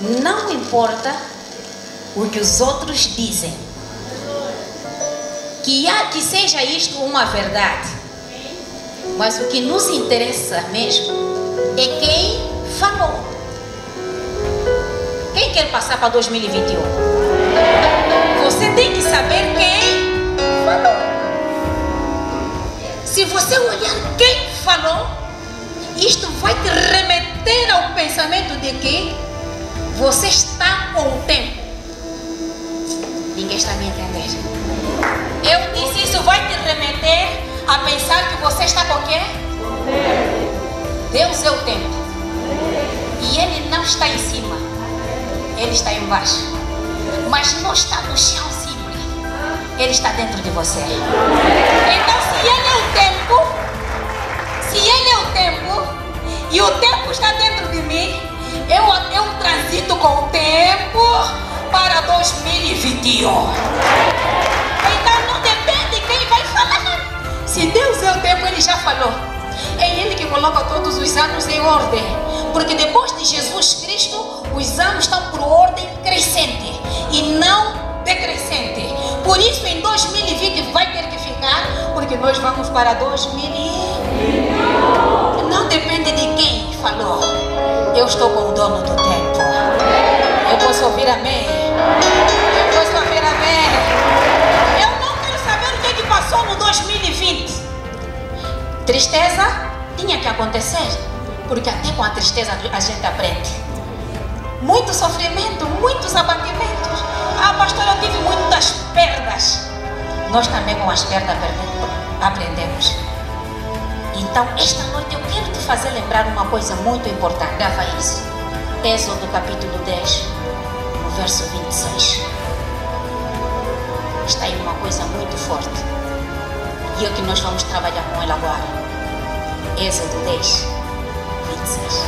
Não importa o que os outros dizem. Que há que seja isto uma verdade. Mas o que nos interessa mesmo é quem falou. Quem quer passar para 2021? Você tem que saber quem falou. Se você olhar quem falou, isto vai te remeter ao pensamento de que você está com o tempo. Ninguém está me entendendo. Eu disse isso vai te remeter a pensar que você está com o quê? Deus é o tempo. E Ele não está em cima. Ele está embaixo. Mas não está no chão simples. Ele está dentro de você. Então se Ele é o tempo, se Ele é o tempo, e o tempo está dentro de mim, eu, eu transito com o tempo para 2021. Então não depende quem vai falar. Se Deus é o tempo, Ele já falou. É Ele que coloca todos os anos em ordem. Porque depois de Jesus Cristo, os anos estão por ordem crescente e não decrescente. Por isso, em 2020 vai ter que ficar, porque nós vamos para 2021. Falou. Eu estou com o dono do tempo. Eu posso ouvir amém. Eu posso ouvir amém. Eu não quero saber o que, é que passou no 2020. Tristeza tinha que acontecer, porque até com a tristeza a gente aprende. Muito sofrimento, muitos abatimentos. Ah, pastor, eu tive muitas perdas. Nós também com as perdas aprendemos. Então, esta noite eu quero te fazer lembrar uma coisa muito importante. Grava isso. Êxodo capítulo 10, no verso 26. Está aí uma coisa muito forte. E é que nós vamos trabalhar com ela agora. Êxodo 10, 26.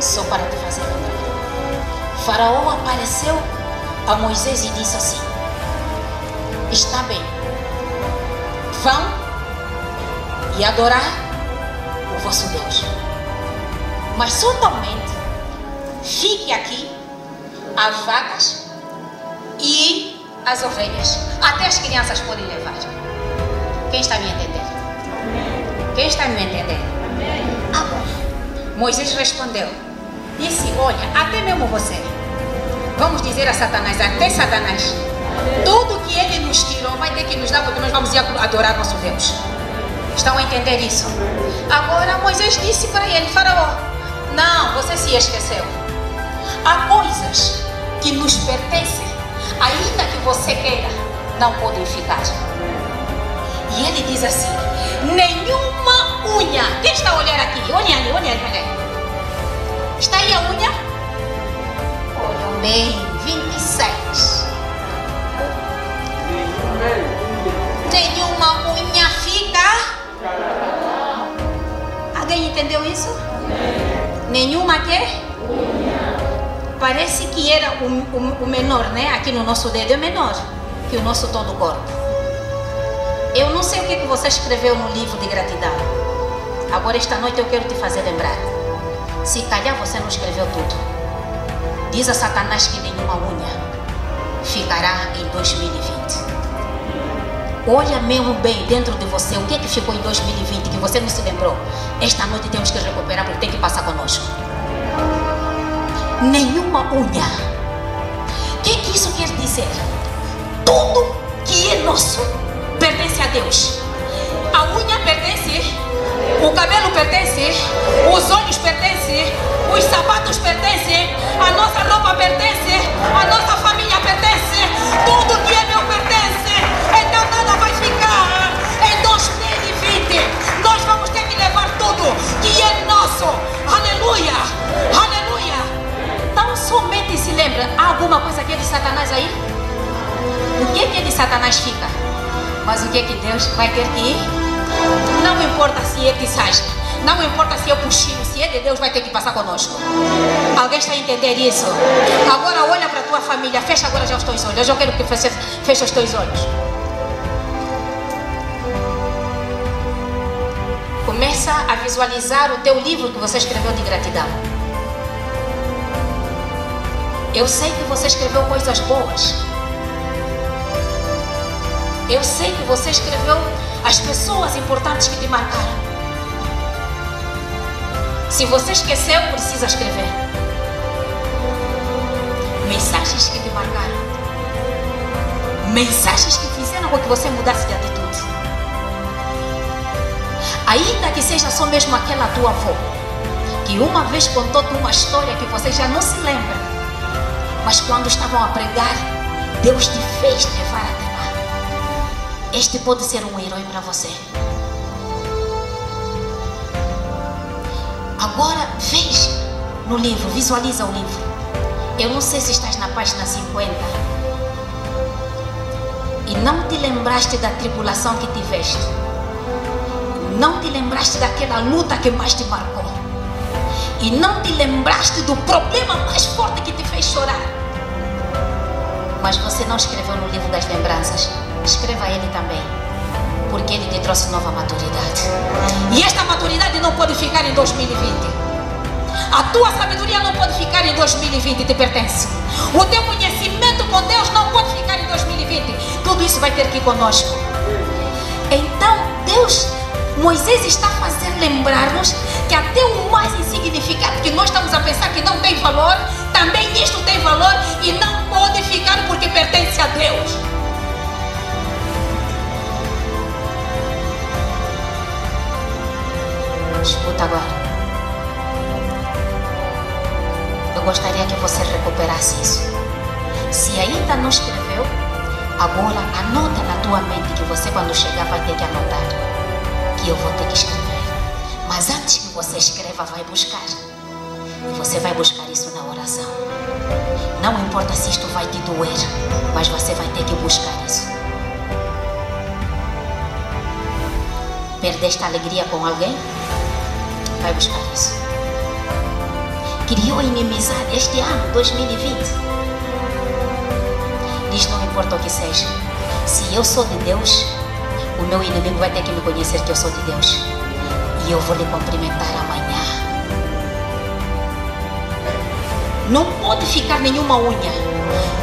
Só para te fazer lembrar. Faraó apareceu a Moisés e disse assim: Está bem, vão e adorar o vosso Deus. Mas somente fique aqui as vacas e as ovelhas. Até as crianças podem levar. Quem está me entendendo? Quem está me entendendo? Agora, Moisés respondeu: Disse, olha, até mesmo você. Vamos dizer a Satanás, até Satanás. Tudo que ele nos tirou vai ter que nos dar, porque nós vamos adorar nosso Deus. Estão a entender isso? Agora Moisés disse para ele, Faraó, não, você se esqueceu. Há coisas que nos pertencem, ainda que você queira, não podem ficar. E ele diz assim: nenhuma unha. Quem está a olhar aqui? Olhem ali, olhem ali, olhem ali. Está aí a unha? Olha bem, 26. Nenhuma que? Parece que era o, o, o, menor, né? Aqui no nosso dedo é menor que o nosso todo corpo. Eu não sei o que, que você escreveu no livro de gratidão. Agora, esta noite, eu quero te fazer lembrar. Se calhar você não escreveu tudo. Diz a Satanás que nenhuma unha ficará em 2020. Olha mesmo bem dentro de você o que, é que ficou em 2020 que você não se lembrou. Esta noite temos que recuperar porque tem que passar conosco. Nenhuma unha. O que, que isso quer dizer? Tudo que é nosso pertence a Deus. A unha pertence, o cabelo pertence, os olhos pertencem, os sapatos pertencem, a nossa é Deus vai ter que ir? Não importa se é Sasha, não importa se é cochilo, se é de Deus, vai ter que passar conosco. Alguém está a entender isso? Agora olha para a tua família, fecha agora já os teus olhos. Eu quero que feche, feche os teus olhos. Começa a visualizar o teu livro que você escreveu de gratidão. Eu sei que você escreveu coisas boas. Eu sei que você escreveu as pessoas importantes que te marcaram. Se você esqueceu, precisa escrever. Mensagens que te marcaram. Mensagens que fizeram com que você mudasse de atitude. Ainda que seja só mesmo aquela tua avó, que uma vez contou-te uma história que você já não se lembra, mas quando estavam a pregar, Deus te fez levar até. Este pode ser um herói para você. Agora veja no livro, visualiza o livro. Eu não sei se estás na página 50 e não te lembraste da tribulação que tiveste, não te lembraste daquela luta que mais te marcou, e não te lembraste do problema mais forte que te fez chorar. Mas você não escreveu no livro das lembranças, escreva ele também porque Ele te trouxe nova maturidade. E esta maturidade não pode ficar em 2020. A tua sabedoria não pode ficar em 2020, te pertence. O teu conhecimento com Deus não pode ficar em 2020. Tudo isso vai ter que ir conosco. Então, Deus, Moisés está fazendo lembrar-nos que até o mais insignificante que nós agora. Eu gostaria que você recuperasse isso. Se ainda não escreveu, agora anota na tua mente que você quando chegar vai ter que anotar. Que eu vou ter que escrever. Mas antes que você escreva, vai buscar. E você vai buscar isso na oração. Não importa se isto vai te doer, mas você vai ter que buscar isso. Perdeste a alegria com alguém? Vai buscar isso. Criou inimizade este ano, 2020. Diz: não importa o que seja, se eu sou de Deus, o meu inimigo vai ter que me conhecer que eu sou de Deus. E eu vou lhe cumprimentar amanhã. Não pode ficar nenhuma unha.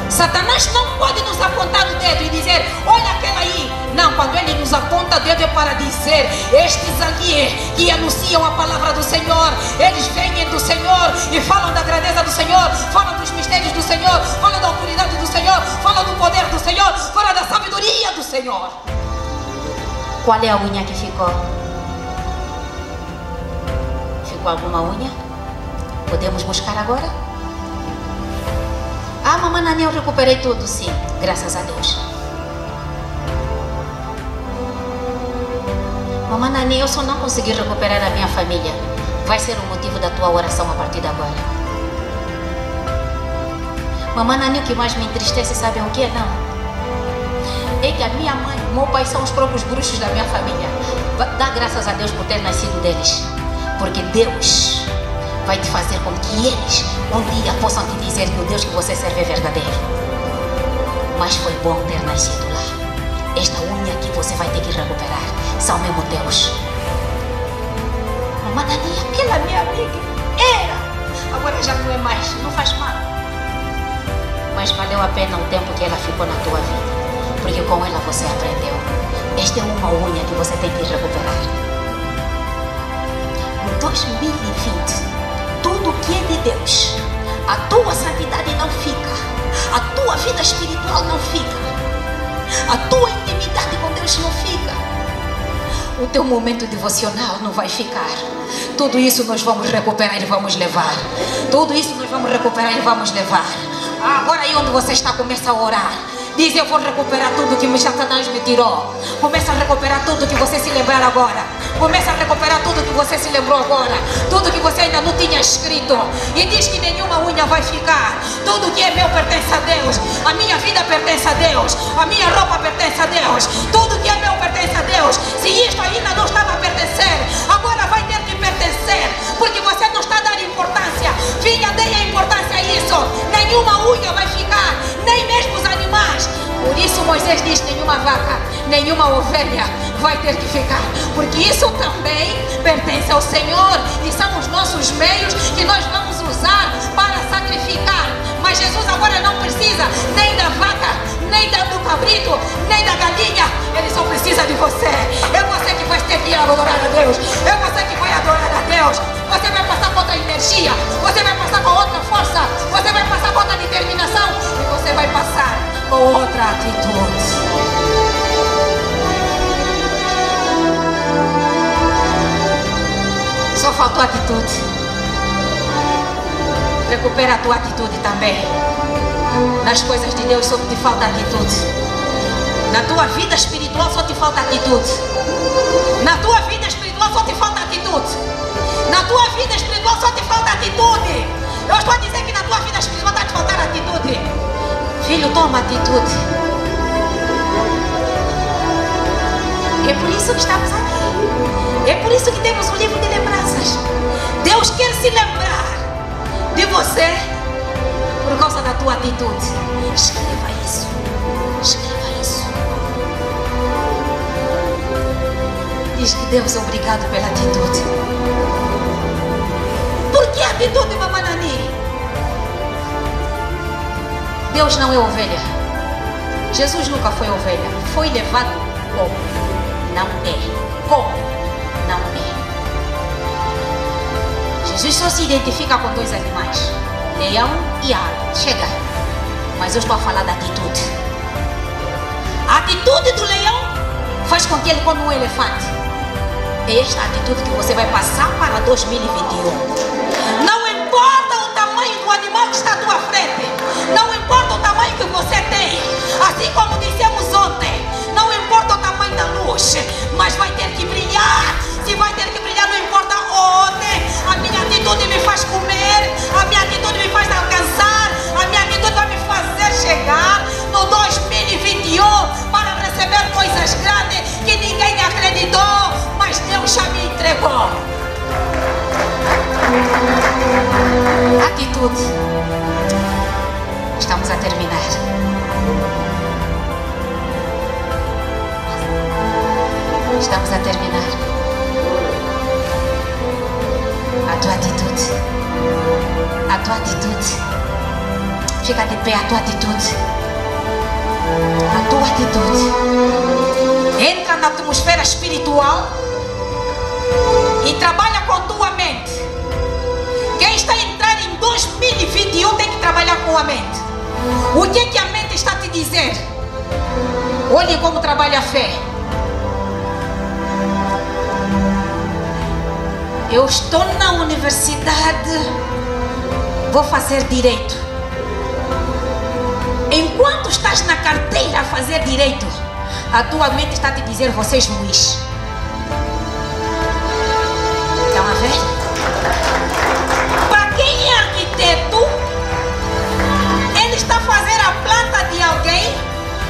Satanás não pode nos apontar o dedo e dizer: Olha aquela aí. Não, quando ele nos aponta o dedo é para dizer: Estes ali que anunciam a palavra do Senhor, eles vêm do Senhor e falam da grandeza do Senhor, falam dos mistérios do Senhor, falam da autoridade do Senhor, falam do poder do Senhor, falam da sabedoria do Senhor. Qual é a unha que ficou? Ficou alguma unha? Podemos buscar agora? Ah, mamãe Nani, eu recuperei tudo, sim. Graças a Deus. Mamãe Nani, eu só não consegui recuperar a minha família. Vai ser o motivo da tua oração a partir de agora. Mamãe Nani, o que mais me entristece, sabe o que é? Não. É que a minha mãe e meu pai são os próprios bruxos da minha família. Dá graças a Deus por ter nascido deles. Porque Deus vai te fazer com que eles um dia possam te dizer que o Deus que você serve é verdadeiro. Mas foi bom ter nascido lá. Esta unha que você vai ter que recuperar são mesmo Deus. Mamãe aquela minha amiga era. Agora já não é mais, não faz mal. Mas valeu a pena o tempo que ela ficou na tua vida. Porque com ela você aprendeu. Esta é uma unha que você tem que recuperar. Em 2020, tudo que é de Deus, a tua santidade não fica, a tua vida espiritual não fica, a tua intimidade com Deus não fica, o teu momento devocional não vai ficar. Tudo isso nós vamos recuperar e vamos levar. Tudo isso nós vamos recuperar e vamos levar. Agora aí onde você está, começa a orar. Diz: Eu vou recuperar tudo que Satanás me tirou. Começa a recuperar tudo que você se lembrar agora. Começa a recuperar tudo que você se lembrou agora. Tudo que você ainda não tinha escrito. E diz que nenhuma unha vai ficar. Tudo que é meu pertence a Deus. A minha vida pertence a Deus. A minha roupa pertence a Deus. Tudo que é meu pertence a Deus. Se isto ainda não estava a pertencer, agora vai ter que pertencer. Porque você não está dando importância. Filha, dê a importância a isso. Nenhuma unha vai ficar. Por isso Moisés diz: nenhuma vaca, nenhuma ovelha vai ter que ficar, porque isso também pertence ao Senhor e são os nossos meios que nós vamos usar para sacrificar. Mas Jesus agora não precisa nem da vaca, nem do cabrito, nem da galinha. Ele só precisa de você. É você que vai ter que adorar a Deus. É você que vai adorar a Deus. Você vai passar com outra energia. Você vai passar com outra força. Você vai passar com outra determinação. E você vai passar outra atitude. Só faltou atitude. Recupera a tua atitude também. Nas coisas de Deus só te falta atitude. Na tua vida espiritual só te falta atitude. Na tua vida espiritual só te falta atitude. Na tua vida espiritual só te falta atitude. Eu estou a dizer que na tua vida espiritual está te faltar atitude. Filho, toma atitude. É por isso que estamos aqui. É por isso que temos um livro de lembranças. Deus quer se lembrar de você por causa da tua atitude. Escreva isso. Escreva isso. Diz que Deus, obrigado pela atitude. Por que atitude, Mamanani? Deus não é ovelha. Jesus nunca foi ovelha. Foi levado como? Não é. Como? Jesus só se identifica com dois animais: leão e águia. Chega. Mas eu estou a falar da atitude. A atitude do leão faz com que ele come um elefante. É esta atitude que você vai passar para 2021. Não Atitude. Estamos a terminar. Estamos a terminar. A tua atitude. A tua atitude. Fica de pé a tua atitude. A tua atitude. Entra na atmosfera espiritual e trabalha com a tua mente. Quem está a entrar em 2021 tem que trabalhar com a mente. O que, é que a mente está a te dizer? Olhe como trabalha a fé. Eu estou na universidade, vou fazer direito. Enquanto estás na carteira a fazer direito, a tua mente está a te dizer: você é juiz. Ver? Para quem é arquiteto, ele está fazer a planta de alguém,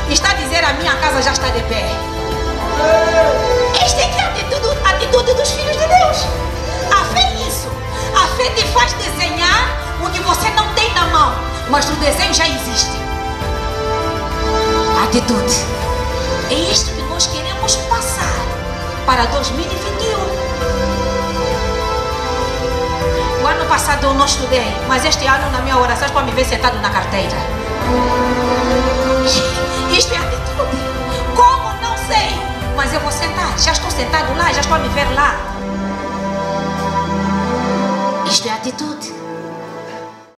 está dizer: a minha casa já está de pé. Esta é a atitude, a atitude dos filhos de Deus. A fé é isso. A fé te faz desenhar o que você não tem na mão, mas o desenho já existe. Atitude. É isto que nós queremos passar para 2021. O ano passado eu não estudei, mas este ano na minha oração para me ver sentado na carteira. Isto é atitude. Como? Não sei. Mas eu vou sentar. Já estou sentado lá, já estou a me ver lá. Isto é atitude.